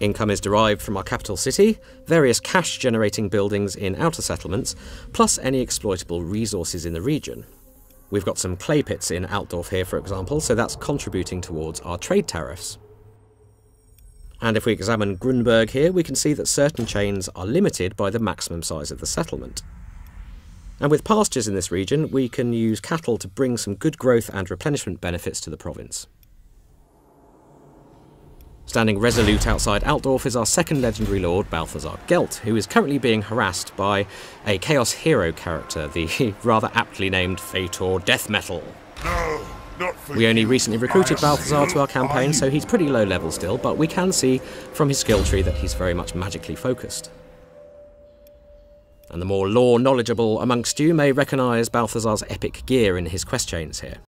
Income is derived from our capital city, various cash generating buildings in outer settlements, plus any exploitable resources in the region. We've got some clay pits in Altdorf here, for example, so that's contributing towards our trade tariffs. And if we examine Grunburg here, we can see that certain chains are limited by the maximum size of the settlement. And with pastures in this region, we can use cattle to bring some good growth and replenishment benefits to the province. Standing resolute outside Altdorf is our second legendary lord, Balthazar Gelt, who is currently being harassed by a Chaos Hero character, the rather aptly named Fator Death Metal. No, We only recently recruited Balthazar to our campaign, so he's pretty low level still, but we can see from his skill tree that he's very much magically focused. And the more lore knowledgeable amongst you may recognise Balthazar's epic gear in his quest chains here.